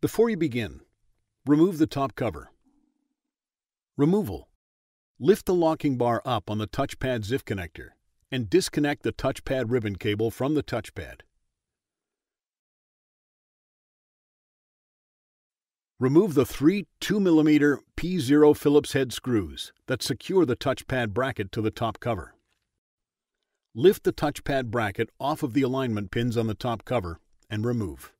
Before you begin, remove the top cover. Removal. Lift the locking bar up on the touchpad ZIF connector and disconnect the touchpad ribbon cable from the touchpad. Remove the three 2mm P0 Phillips head screws that secure the touchpad bracket to the top cover. Lift the touchpad bracket off of the alignment pins on the top cover and remove.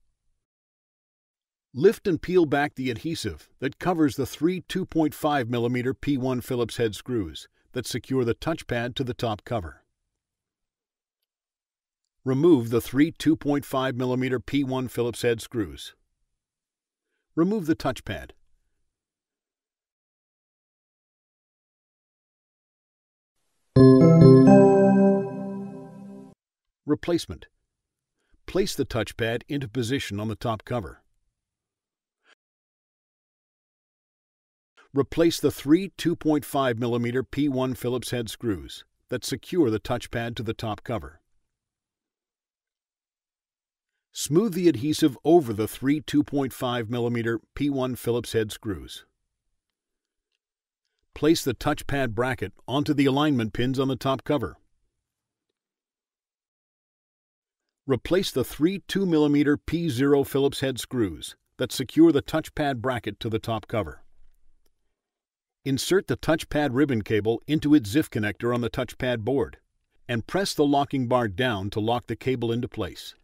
Lift and peel back the adhesive that covers the three 2.5mm P1 Phillips head screws that secure the touchpad to the top cover. Remove the three 2.5mm P1 Phillips head screws. Remove the touchpad. Replacement. Place the touchpad into position on the top cover. Replace the three 2.5mm P1 Phillips head screws that secure the touchpad to the top cover. Smooth the adhesive over the three 2.5mm P1 Phillips head screws. Place the touchpad bracket onto the alignment pins on the top cover. Replace the three 2mm P0 Phillips head screws that secure the touchpad bracket to the top cover. Insert the touchpad ribbon cable into its ZIF connector on the touchpad board and press the locking bar down to lock the cable into place.